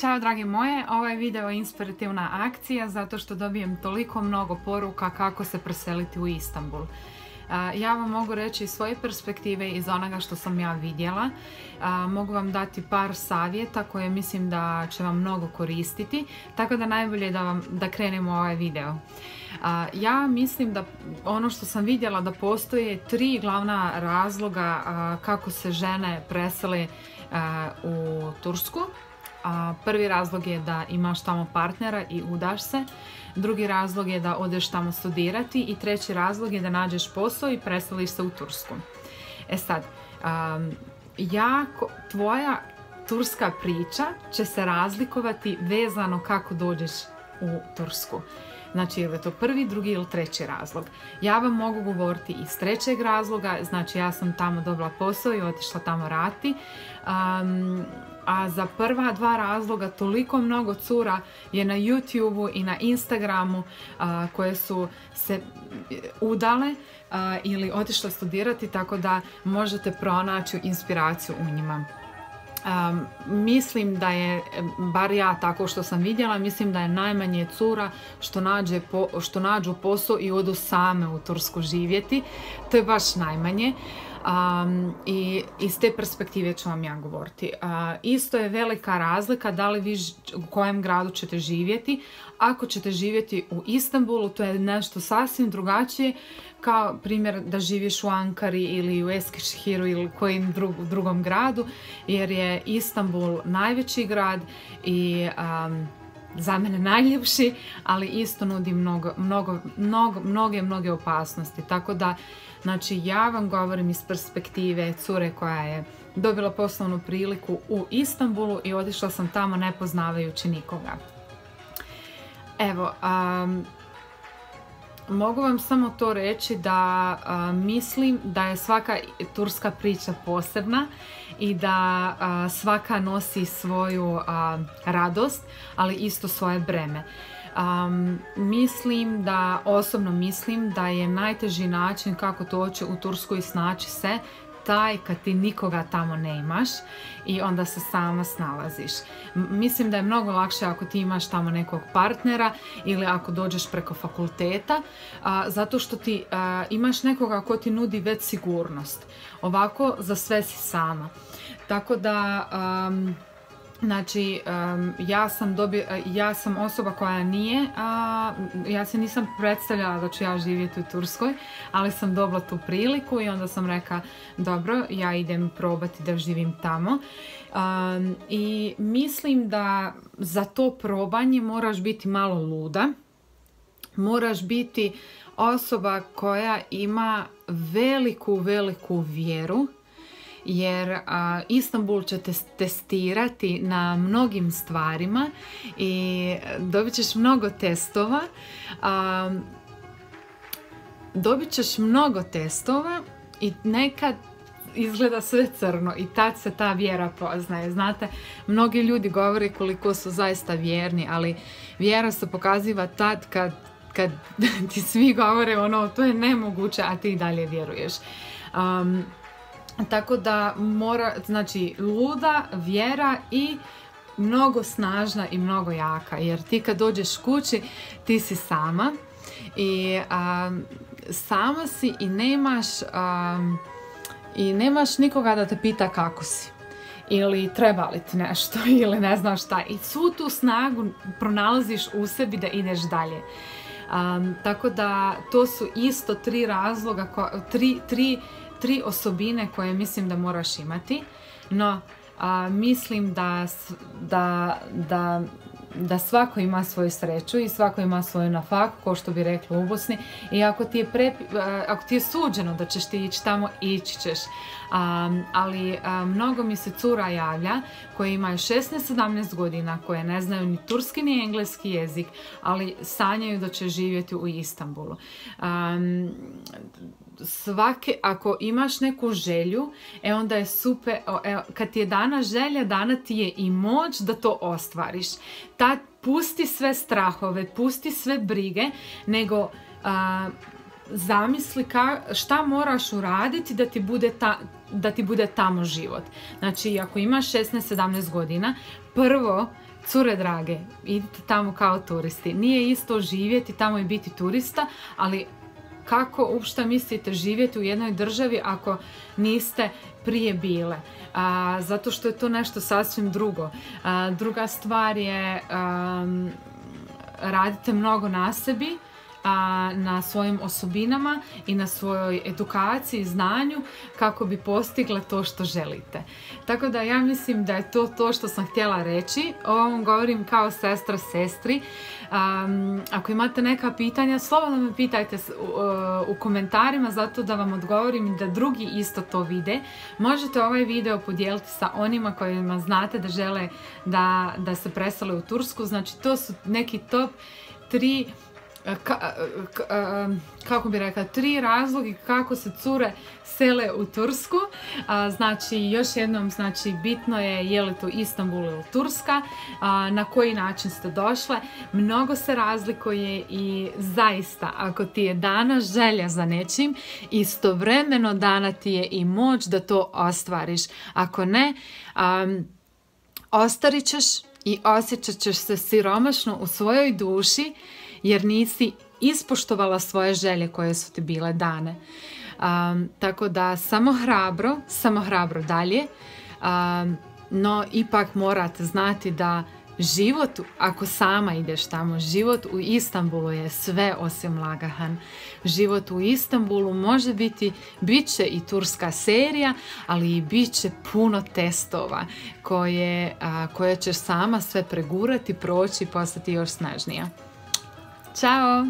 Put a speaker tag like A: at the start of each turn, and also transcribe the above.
A: Ćao dragi moje, ovo je video inspirativna akcija zato što dobijem toliko mnogo poruka kako se preseliti u Istanbul. Ja vam mogu reći iz svoje perspektive iz onoga što sam ja vidjela. Mogu vam dati par savjeta koje mislim da će vam mnogo koristiti, tako da najbolje da, vam, da krenemo ovaj video. Ja mislim da ono što sam vidjela da postoje tri glavna razloga kako se žene presele u Tursku prvi razlog je da imaš tamo partnera i udaš se. Drugi razlog je da odeš tamo studirati i treći razlog je da nađeš posao i preseliš se u Tursku. E sad, jako, tvoja turska priča će se razlikovati vezano kako dođeš u Tursku. Znači, je li to prvi, drugi ili treći razlog? Ja vam mogu govoriti iz trećeg razloga, znači ja sam tamo dobila posao i otišla tamo rati. A za prva dva razloga toliko mnogo cura je na YouTubeu i na Instagramu koje su se udale ili otišle studirati tako da možete pronaći inspiraciju u njima mislim da je, bar ja tako što sam vidjela, mislim da je najmanje cura što, nađe što nađu posao i odu same u Tursku živjeti. To je baš najmanje. I iz te perspektive ću vam ja govoriti. isto je velika razlika da li vi u kojem gradu ćete živjeti. Ako ćete živjeti u Istanbulu, to je nešto sasvim drugačije kao primjer da živiš u Ankari ili u Eskişhiru ili kojem drugom gradu jer je Istanbul najveći grad i za mene najljepši, ali isto nudi mnogo, mnoge, mnoge opasnosti. Tako da, znači, ja vam govorim iz perspektive cure koja je dobila poslovnu priliku u Istanbulu i otišla sam tamo ne poznavajući nikoga. Evo, mogu vam samo to reći da mislim da je svaka turska priča posebna i da svaka nosi svoju radost, ali isto svoje breme. mislim da, osobno mislim da je najteži način kako doći u Tursku i snaći se taj kad ti nikoga tamo ne imaš i onda se sama snalaziš. Mislim da je mnogo lakše ako ti imaš tamo nekog partnera ili ako dođeš preko fakulteta, zato što ti imaš nekoga ko ti nudi već sigurnost. Ovako za sve si sama. Tako da... Znači, ja, sam ja sam osoba koja nije, ja se nisam predstavljala da ću ja živjeti u Turskoj, ali sam dobila tu priliku i onda sam reka, dobro, ja idem probati da živim tamo. I mislim da za to probanje moraš biti malo luda, moraš biti osoba koja ima veliku, veliku vjeru jer Istanbul će te testirati na mnogim stvarima i dobit ćeš mnogo testova. dobit ćeš mnogo testova i nekad izgleda sve crno i tad se ta vjera poznaje. Znate, mnogi ljudi govore koliko su zaista vjerni, ali vjera se pokaziva tad kad, kad ti svi govore ono, to je nemoguće, a ti dalje vjeruješ. Tako da mora, znači luda, vjera i mnogo snažna i mnogo jaka jer ti kad dođeš kući ti si sama i sama si i nemaš i nemaš nikoga da te pita kako si ili treba li ti nešto ili ne znam šta. I svu tu snagu pronalaziš u sebi da ideš dalje. Tako da to su isto tri razloga tri, tri tri osobine koje mislim da moraš imati, no mislim da, da, da da svako ima svoju sreću i svako ima svoju nafaku, kao što bi rekli u Bosni. I ako ti je, pre, ako ti je suđeno da ćeš ti ići tamo, ići ćeš. ali mnogo mi se cura javlja koje imaju 16-17 godina, koje ne znaju ni turski ni engleski jezik, ali sanjaju da će živjeti u Istanbulu. Svake, ako imaš neku želju, e onda je super, e, kad ti je dana želja, dana ti je i moć da to ostvariš tad pusti sve strahove, pusti sve brige, nego zamisli ka, šta moraš uraditi da ti bude da ti bude tamo život. Znači, ako imaš 16-17 godina, prvo Cure drage, idite tamo kao turisti. Nije isto živjeti tamo i biti turista, ali kako uopšte mislite živjeti u jednoj državi ako niste prije bile. zato što je to nešto sasvim drugo. druga stvar je radite mnogo na sebi, a, na svojim osobinama i na svojoj edukaciji, znanju kako bi postigla to što želite. Tako da ja mislim da je to to što sam htjela reći. O ovom govorim kao sestra sestri. Ako imate neka pitanja, slobodno me pitajte u, komentarima zato da vam odgovorim i da drugi isto to vide. Možete ovaj video podijeliti sa onima kojima znate da žele da, da se presele u Tursku. Znači to su neki top tri. E, ka, e, e, kako bi rekla, tri razloga kako se cure sele u Tursku. Znači, još jednom, znači, bitno je je li to Istanbul ili Turska, na koji način ste došle. Mnogo se razlikuje i zaista, ako ti je dana želja za nečim, istovremeno dana ti je i moć da to ostvariš. Ako ne, um, ostarit ćeš i osjećat ćeš se siromašno u svojoj duši jer nisi ispoštovala svoje želje koje su ti bile dane. tako da samo hrabro, samo hrabro dalje, no ipak morate znati da život, ako sama ideš tamo, život u Istanbulu je sve osim lagahan. Život u Istanbulu može biti, bit će i turska serija, ali i bit će puno testova koje, koje ćeš sama sve pregurati, proći i postati još snažnija. Ciao!